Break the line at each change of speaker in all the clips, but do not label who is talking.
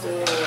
So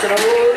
Браво!